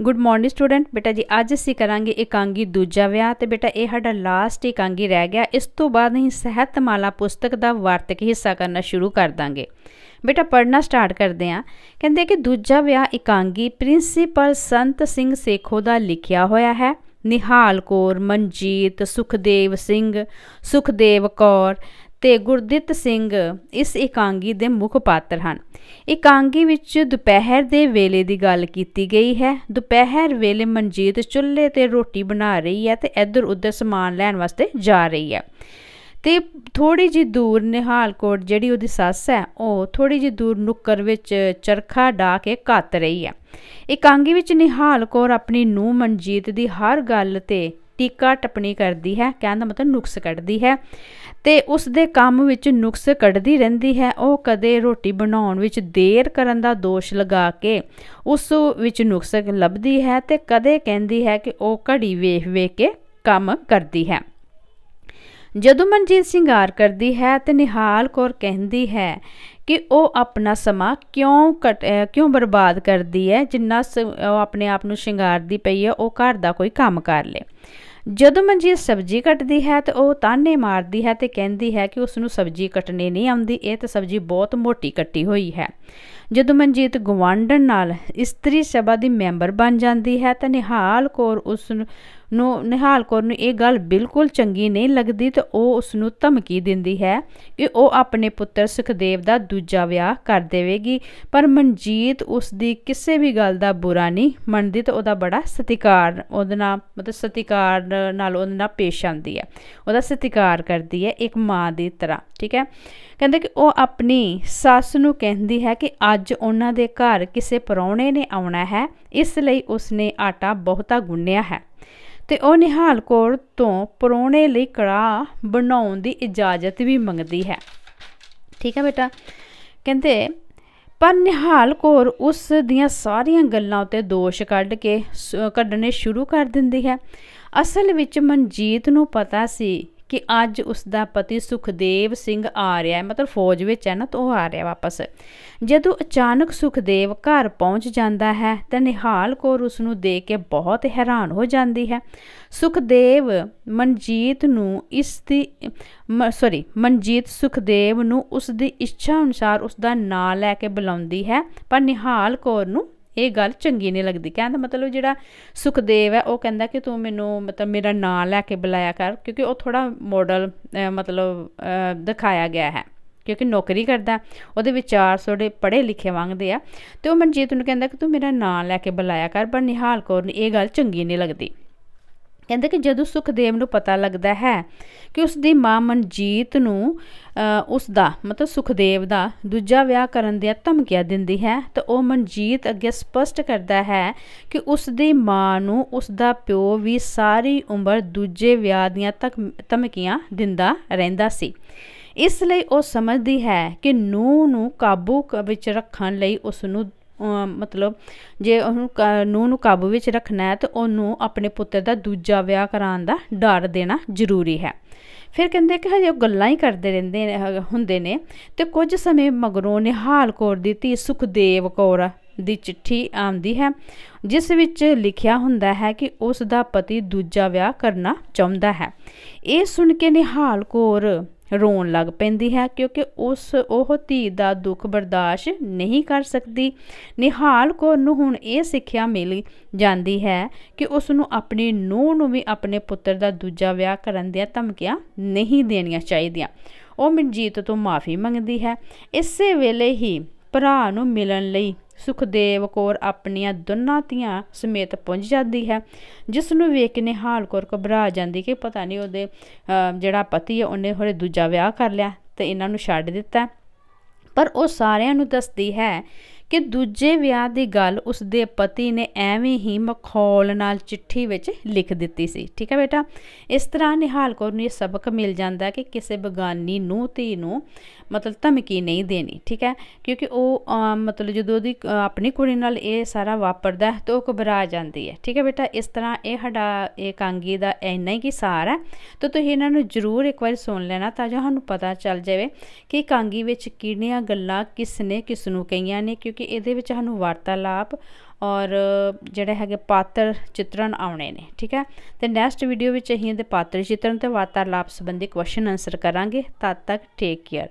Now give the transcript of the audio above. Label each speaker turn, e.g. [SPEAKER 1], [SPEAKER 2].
[SPEAKER 1] Good morning student ਬੇਟਾ ਜੀ, ਅੱਜ ਅਸੀਂ ਕਰਾਂਗੇ ਇਕਾਂਗੀ ਦੂਜਾ ਵਿਆਹ ਤੇ ਬੇਟਾ ਇਹ ਸਾਡਾ ਲਾਸਟ ਇਕਾਂਗੀ ਰਹਿ ਗਿਆ। ਇਸ ਤੋਂ ਬਾਅਦ ਅਸੀਂ ਸਹਿਤਮਾਲਾ ਪੁਸਤਕ ਦਾ ਵਾਰਤਕ ਹਿੱਸਾ ਕਰਨਾ ਸ਼ੁਰੂ ਕਰ ਦਾਂਗੇ। ਬੇਟਾ ਪੜਨਾ ਸਟਾਰਟ ਕਰਦੇ ਆਂ ਕਹਿੰਦੇ ਕਿ ਦੂਜਾ ਵਿਆਹ ਇਕਾਂਗੀ ਪ੍ਰਿੰਸੀਪਲ ਸੰਤ ਸਿੰਘ ਸੇਖੋ ਦਾ ਲਿਖਿਆ ਹੋਇਆ ਹੈ। ਨਿਹਾਲ ਕੌਰ, ਮਨਜੀਤ, ਸੁਖਦੇਵ ਸਿੰਘ, ਸੁਖਦੇਵ ਕੌਰ ਤੇ ਗੁਰਦਿੱਤ ਸਿੰਘ ਇਸ ਇਕਾਂਗੀ ਦੇ ਮੁੱਖ ਪਾਤਰ ਹਨ। ਇਕਾਂਗੀ ਵਿੱਚ ਦੁਪਹਿਰ ਦੇ ਵੇਲੇ ਦੀ ਗੱਲ ਕੀਤੀ ਗਈ ਹੈ। ਦੁਪਹਿਰ ਵੇਲੇ ਮਨਜੀਤ ਚੁੱਲ੍ਹੇ ਤੇ ਰੋਟੀ ਬਣਾ ਰਹੀ ਹੈ ਤੇ ਇੱਧਰ ਉੱਧਰ ਸਮਾਨ ਲੈਣ ਵਾਸਤੇ ਜਾ ਰਹੀ ਹੈ। ਤੇ ਥੋੜੀ ਜੀ ਦੂਰ ਨਿਹਾਲ ਨਿਹਾਲਕੋਟ ਜਿਹੜੀ ਉਹਦੀ ਸੱਸ ਹੈ, ਉਹ ਥੋੜੀ ਜੀ ਦੂਰ ਨੁੱਕਰ ਵਿੱਚ ਚਰਖਾ ਡਾ ਕੇ ਕੱਤ ਰਹੀ ਹੈ। ਇਕਾਂਗੀ ਵਿੱਚ ਨਿਹਾਲ ਕੌਰ ਆਪਣੀ ਨੂੰ ਮਨਜੀਤ ਦੀ ਹਰ ਗੱਲ ਤੇ ਟੀਕਾ ਟੱਪਣੀ ਕਰਦੀ ਹੈ, ਕਹਿਣ ਦਾ ਮਤਲਬ ਨੁਕਸ ਕੱਢਦੀ ਹੈ ਤੇ ਉਸ ਦੇ ਕੰਮ ਵਿੱਚ ਨੁਕਸ ਕੱਢਦੀ ਰਹਿੰਦੀ ਹੈ। ਉਹ ਕਦੇ ਰੋਟੀ ਬਣਾਉਣ ਵਿੱਚ ਦੇਰ ਕਰਨ ਦਾ ਦੋਸ਼ ਲਗਾ ਕੇ ਉਸ ਵਿੱਚ ਨੁਕਸ ਲੱਭਦੀ ਹੈ ਤੇ ਕਦੇ ਕਹਿੰਦੀ ਹੈ ਕਿ ਉਹ ਘੜੀ ਵੇਖ ਵੇਖ ਕੇ ਕੰਮ ਕਰਦੀ ਹੈ। ਜਦੋਂ ਮਨਜੀਤ ਸ਼ਿੰਗਾਰ ਕਰਦੀ ਹੈ ਤੇ ਨਿਹਾਲ ਕੌਰ ਕਹਿੰਦੀ ਹੈ ਕਿ ਉਹ ਆਪਣਾ ਸਮਾਂ ਕਿਉਂ ਕਿਉਂ ਬਰਬਾਦ ਕਰਦੀ ਹੈ, ਜਿੰਨਾ ਉਹ ਆਪਣੇ ਆਪ ਨੂੰ ਸ਼ਿੰਗਾਰਦੀ ਪਈ ਹੈ, ਉਹ ਘਰ ਦਾ ਕੋਈ ਕੰਮ ਕਰ ਲੇ। ਜਦੋਂ ਮਨਜੀਤ ਸਬਜ਼ੀ ਕੱਟਦੀ ਹੈ ਤੇ ਉਹ ਤਾਨੇ ਮਾਰਦੀ ਹੈ ਤੇ ਕਹਿੰਦੀ ਹੈ ਕਿ ਉਸ ਨੂੰ ਸਬਜ਼ੀ ਕੱਟਣੀ ਨਹੀਂ ਆਉਂਦੀ, ਇਹ ਤਾਂ ਸਬਜ਼ੀ ਬਹੁਤ ਮੋਟੀ ਕੱਟੀ ਹੋਈ ਹੈ। ਜਦੋਂ ਮਨਜੀਤ ਗਵਾਂਡਣ ਨਾਲ ਇਸਤਰੀ ਸਭਾ ਦੀ ਮੈਂਬਰ ਬਣ ਜਾਂਦੀ ਹੈ ਤਾਂ ਨਿਹਾਲ ਕੌਰ ਉਸ ਨੂੰ ਨੂੰ ਨਿਹਾਲ ਕੌਰ ਨੂੰ ਇਹ ਗੱਲ ਬਿਲਕੁਲ ਚੰਗੀ ਨਹੀਂ ਲੱਗਦੀ ਤੇ ਉਹ ਉਸ ਨੂੰ ਧਮਕੀ ਦਿੰਦੀ ਹੈ ਕਿ ਉਹ ਆਪਣੇ ਪੁੱਤਰ ਸੁਖਦੇਵ ਦਾ ਦੂਜਾ ਵਿਆਹ ਕਰ ਦੇਵੇਗੀ। ਪਰ ਮਨਜੀਤ ਉਸ ਦੀ ਕਿਸੇ ਵੀ ਗੱਲ ਦਾ ਬੁਰਾ ਨਹੀਂ ਮੰਨਦੀ ਤੇ ਉਹਦਾ ਬੜਾ ਸਤਿਕਾਰ, ਉਹਦੇ ਨਾਲ ਮਤਲਬ ਸਤਿਕਾਰ ਨਾਲ ਉਹਦੇ ਨਾਲ ਪੇਸ਼ ਆਉਂਦੀ ਹੈ। ਉਹਦਾ ਸਤਿਕਾਰ ਕਰਦੀ ਹੈ ਇੱਕ ਮਾਂ ਦੀ ਤਰ੍ਹਾਂ, ਠੀਕ ਹੈ? ਕਹਿੰਦੇ ਕਿ ਉਹ ਆਪਣੀ ਸੱਸ ਨੂੰ ਕਹਿੰਦੀ ਹੈ ਕਿ ਅੱਜ ਉਹਨਾਂ ਦੇ ਘਰ ਕਿਸੇ ਪਰੌਣੇ ਨੇ ਆਉਣਾ ਹੈ, ਇਸ ਲਈ ਉਸਨੇ ਆਟਾ ਬਹੁਤਾ ਗੁੰਨਿਆ ਹੈ। ਤੇ ਉਹ ਨਿਹਾਲ ਕੌਰ ਤੋਂ ਪਰੋਣੇ ਲਈ ਕੜਾਹ ਬਣਾਉਣ ਦੀ ਇਜਾਜ਼ਤ ਵੀ ਮੰਗਦੀ ਹੈ। ਠੀਕ ਹੈ ਬੇਟਾ। ਕਹਿੰਦੇ, ਪਰ ਨਿਹਾਲ ਕੌਰ ਉਸ ਦੀਆਂ ਸਾਰੀਆਂ ਗੱਲਾਂ ਉਤੇ ਦੋਸ਼ ਕੱਢ ਕੇ ਕੱਢਣੇ ਸ਼ੁਰੂ ਕਰ ਦਿੰਦੀ ਹੈ। ਅਸਲ ਵਿੱਚ ਮਨਜੀਤ ਨੂੰ ਪਤਾ ਸੀ ਕਿ ਅੱਜ ਉਸ ਦਾ ਪਤੀ ਸੁਖਦੇਵ ਸਿੰਘ ਆ ਰਿਹਾ ਹੈ। ਮਤਲਬ ਫੌਜ ਵਿੱਚ ਹੈ ਨਾ, ਤਾਂ ਉਹ ਆ ਰਿਹਾ ਵਾਪਸ। ਜਦੋਂ ਅਚਾਨਕ ਸੁਖਦੇਵ ਘਰ ਪਹੁੰਚ ਜਾਂਦਾ ਹੈ, ਤਾਂ ਨਿਹਾਲ ਕੌਰ ਉਸ ਨੂੰ ਦੇਖ ਕੇ ਬਹੁਤ ਹੈਰਾਨ ਹੋ ਜਾਂਦੀ ਹੈ। ਸੁਖਦੇਵ ਮਨਜੀਤ ਨੂੰ ਇਸ ਦੀ ਸੌਰੀ ਮਨਜੀਤ ਸੁਖਦੇਵ ਨੂੰ ਉਸ ਦੀ ਇੱਛਾ ਅਨੁਸਾਰ ਉਸ ਦਾ ਨਾਂ ਲੈ ਕੇ ਬੁਲਾਉਂਦੀ ਹੈ, ਪਰ ਨਿਹਾਲ ਕੌਰ ਨੂੰ ਇਹ ਗੱਲ ਚੰਗੀ ਨਹੀਂ ਲੱਗਦੀ। ਕਹਿੰਦਾ ਮਤਲਬ ਜਿਹੜਾ ਸੁਖਦੇਵ ਹੈ, ਉਹ ਕਹਿੰਦਾ ਕਿ ਤੂੰ ਮੈਨੂੰ ਮਤਲਬ ਮੇਰਾ ਨਾਂ ਲੈ ਕੇ ਬੁਲਾਇਆ ਕਰ, ਕਿਉਂਕਿ ਉਹ ਥੋੜਾ ਮਾਡਲ ਮਤਲਬ ਦਿਖਾਇਆ ਗਿਆ ਹੈ, ਕਿਉਂਕਿ ਨੌਕਰੀ ਕਰਦਾ ਉਹਦੇ ਵਿਚਾਰ ਥੋੜੇ ਪੜ੍ਹੇ ਲਿਖੇ ਵਾਂਗਦੇ ਆ। ਤੇ ਉਹ ਮਨਜੀਤ ਨੂੰ ਕਹਿੰਦਾ ਕਿ ਤੂੰ ਮੇਰਾ ਨਾਂ ਲੈ ਕੇ ਬੁਲਾਇਆ ਕਰ, ਪਰ ਨਿਹਾਲ ਕੌਰ ਨੂੰ ਇਹ ਗੱਲ ਚੰਗੀ ਨਹੀਂ ਲੱਗਦੀ। ਕਹਿੰਦੇ ਕਿ ਜਦੋਂ ਸੁਖਦੇਵ ਨੂੰ ਪਤਾ ਲੱਗਦਾ ਹੈ ਕਿ ਉਸ ਦੀ ਮਾਂ ਮਨਜੀਤ ਨੂੰ ਉਸ ਦਾ ਮਤਲਬ ਸੁਖਦੇਵ ਦਾ ਦੂਜਾ ਵਿਆਹ ਕਰਨ ਦੀਆਂ ਧਮਕੀਆਂ ਦਿੰਦੀ ਹੈ, ਤਾਂ ਉਹ ਮਨਜੀਤ ਅੱਗੇ ਸਪਸ਼ਟ ਕਰਦਾ ਹੈ ਕਿ ਉਸ ਦੀ ਮਾਂ ਨੂੰ ਉਸ ਦਾ ਪਿਓ ਵੀ ਸਾਰੀ ਉਮਰ ਦੂਜੇ ਵਿਆਹ ਦੀਆਂ ਧਮਕੀਆਂ ਦਿੰਦਾ ਰਹਿੰਦਾ ਸੀ। ਇਸ ਲਈ ਉਹ ਸਮਝਦੀ ਹੈ ਕਿ ਨੂੰ ਨੂੰ ਕਾਬੂ ਵਿੱਚ ਰੱਖਣ ਲਈ ਉਸ ਨੂੰ ਮਤਲਬ ਜੇ ਉਹਨੂੰ ਨੂੰ ਨੂੰ ਕਾਬੂ ਵਿੱਚ ਰੱਖਣਾ ਹੈ, ਤਾਂ ਉਹਨੂੰ ਆਪਣੇ ਪੁੱਤਰ ਦਾ ਦੂਜਾ ਵਿਆਹ ਕਰਾਉਣ ਦਾ ਡਰ ਦੇਣਾ ਜ਼ਰੂਰੀ ਹੈ। ਫਿਰ ਕਹਿੰਦੇ ਕਿ ਹਜੇ ਉਹ ਗੱਲਾਂ ਹੀ ਕਰਦੇ ਰਹਿੰਦੇ ਨੇ ਹੁੰਦੇ ਨੇ। ਤੇ ਕੁਝ ਸਮੇਂ ਮਗਰੋਂ ਨਿਹਾਲ ਕੌਰ ਦੀ ਧੀ ਸੁਖਦੇਵ ਕੌਰ ਦੀ ਚਿੱਠੀ ਆਉਂਦੀ ਹੈ, ਜਿਸ ਵਿੱਚ ਲਿਖਿਆ ਹੁੰਦਾ ਹੈ ਕਿ ਉਸ ਦਾ ਪਤੀ ਦੂਜਾ ਵਿਆਹ ਕਰਨਾ ਚਾਹੁੰਦਾ ਹੈ। ਇਹ ਸੁਣ ਕੇ ਨਿਹਾਲ ਕੌਰ ਰੋਣ ਲੱਗ ਪੈਂਦੀ ਹੈ ਕਿਉਂਕਿ ਉਸ, ਉਹ ਧੀ ਦਾ ਦੁੱਖ ਬਰਦਾਸ਼ਤ ਨਹੀਂ ਕਰ ਸਕਦੀ। ਨਿਹਾਲ ਕੌਰ ਨੂੰ ਹੁਣ ਇਹ ਸਿੱਖਿਆ ਮਿਲ ਜਾਂਦੀ ਹੈ ਕਿ ਉਸ ਨੂੰ ਆਪਣੀ ਨੂੰਹ ਨੂੰ ਵੀ ਆਪਣੇ ਪੁੱਤਰ ਦਾ ਦੂਜਾ ਵਿਆਹ ਕਰਨ ਦੀਆਂ ਧਮਕੀਆਂ ਨਹੀਂ ਦੇਣੀਆਂ ਚਾਹੀਦੀਆਂ। ਉਹ ਮਨਜੀਤ ਤੋਂ ਮਾਫੀ ਮੰਗਦੀ ਹੈ। ਇਸੇ ਵੇਲੇ ਹੀ ਭਰਾ ਨੂੰ ਮਿਲਣ ਲਈ ਸੁਖਦੇਵ ਕੌਰ ਆਪਣੀਆਂ ਦੋਨਾਂ ਧੀਆਂ ਸਮੇਤ ਪਹੁੰਚ ਜਾਂਦੀ ਹੈ ਜਿਸ ਨੂੰ ਵੇਖ ਕੇ ਨਿਹਾਲ ਕੌਰ ਘਬਰਾ ਜਾਂਦੀ ਕਿ ਪਤਾ ਨਹੀਂ ਉਹਦੇ ਜਿਹੜਾ ਪਤੀ ਹੈ ਉਹਨੇ ਹੋਰੇ ਦੂਜਾ ਵਿਆਹ ਕਰ ਲਿਆ ਤੇ ਇਹਨਾਂ ਨੂੰ ਛੱਡ ਦਿੱਤਾ। ਪਰ ਉਹ ਸਾਰਿਆਂ ਨੂੰ ਦੱਸਦੀ ਹੈ ਕਿ ਦੂਜੇ ਵਿਆਹ ਦੀ ਗੱਲ ਉਸਦੇ ਪਤੀ ਨੇ ਐਵੇਂ ਹੀ ਮਖੌਲ ਨਾਲ ਚਿੱਠੀ ਵਿੱਚ ਲਿਖ ਦਿੱਤੀ ਸੀ। ਠੀਕ ਹੈ ਬੇਟਾ? ਇਸ ਤਰ੍ਹਾਂ ਨਿਹਾਲ ਕੌਰ ਨੂੰ ਇਹ ਸਬਕ ਮਿਲ ਜਾਂਦਾ ਕਿ ਕਿਸੇ ਬਗਾਨੀ ਨੂੰ, ਧੀ ਨੂੰ ਮਤਲਬ ਧਮਕੀ ਨਹੀਂ ਦੇਣੀ। ਠੀਕ ਹੈ? ਕਿਉਂਕਿ ਉਹ ਮਤਲਬ ਜਦੋਂ ਉਹਦੀ ਆਪਣੀ ਕੁੜੀ ਨਾਲ ਇਹ ਸਾਰਾ ਵਾਪਰਦਾ ਤਾਂ ਉਹ ਘਬਰਾ ਜਾਂਦੀ ਹੈ। ਠੀਕ ਹੈ ਬੇਟਾ? ਇਸ ਤਰ੍ਹਾਂ ਇਹ ਸਾਡਾ ਇਹ ਕਾਂਗੀ ਦਾ ਇੰਨਾ ਹੀ ਕੀ ਸਾਰ ਹੈ, ਤਾਂ ਤੁਸੀਂ ਇਹਨਾਂ ਨੂੰ ਜ਼ਰੂਰ ਇੱਕ ਵਾਰ ਸੁਣ ਲੈਣਾ ਤਾਂ ਜੋ ਸਾਨੂੰ ਪਤਾ ਚੱਲ ਜਾਵੇ ਕਿ ਕਾਂਗੀ ਵਿੱਚ ਕਿਹੜੀਆਂ ਗੱਲਾਂ ਕਿਸ ਨੇ ਕਿਸ ਨੂੰ ਕਹੀਆਂ ਨੇ ਕਿਉਂਕਿ ਇਹਦੇ ਵਿੱਚ ਸਾਨੂੰ ਵਾਰਤਾਲਾਪ ਔਰ ਜਿਹੜੇ ਹੈਗੇ ਪਾਤਰ ਚਿੱਤਰਣ ਆਉਣੇ ਨੇ, ਠੀਕ ਹੈ? ਤੇ ਨੈਕਸਟ ਵੀਡੀਓ ਵਿੱਚ ਅਸੀਂ ਇਹਦੇ ਪਾਤਰ ਚਿੱਤਰਣ ਤੇ ਵਾਰਤਾਲਾਪ ਸੰਬੰਧੀ ਕੁਐਸਚਨ ਆਨਸਰ ਕਰਾਂਗੇ। ਤਦ ਤੱਕ ਟੇਕ ਕੇਅਰ